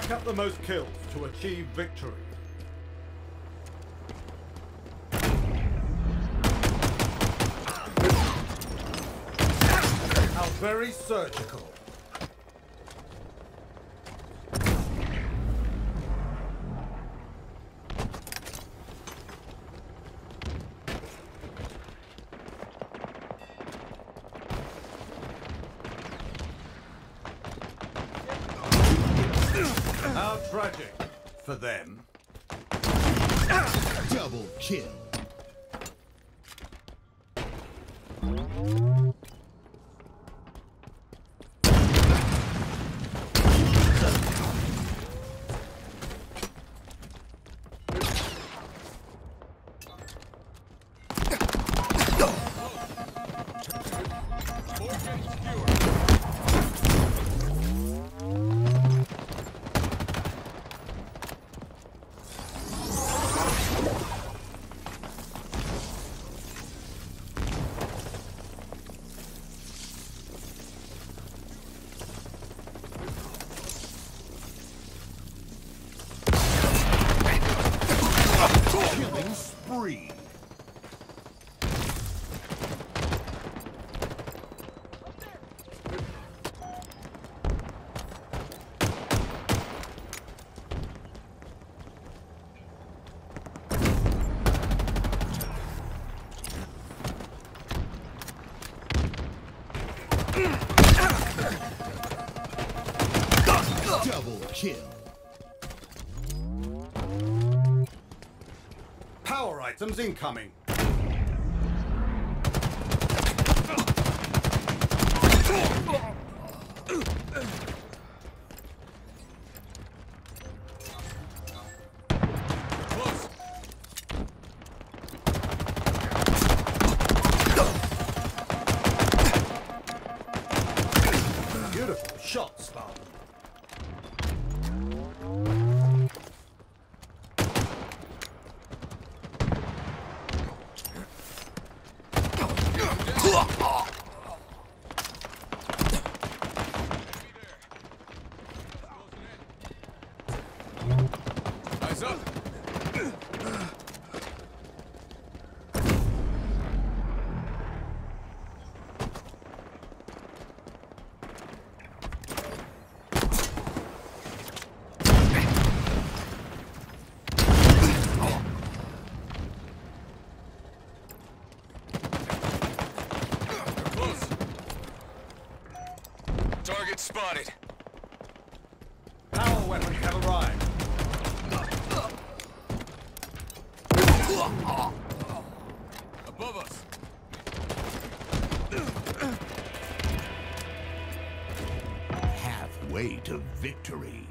Rack up the most kills to achieve victory. How very surgical. How tragic for them. Double kill. Spree. Double kill. Items incoming. Beautiful Eyes up. Target spotted. Power weapons have arrived. Above us. Halfway to victory.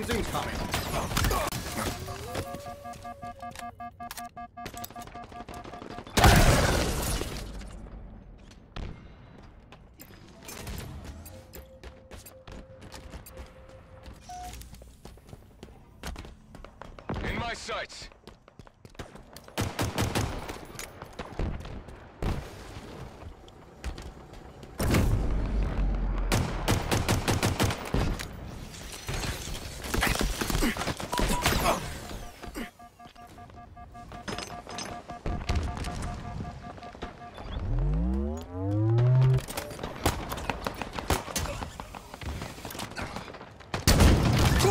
Power items incoming. In my sights.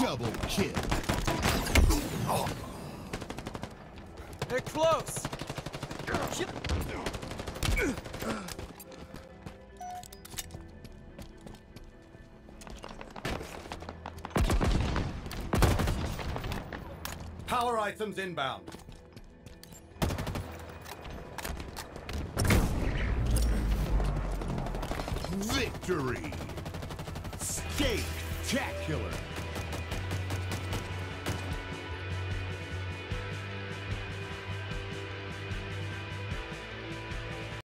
Double kill. They're close. Power items inbound. Victory. Spectacular.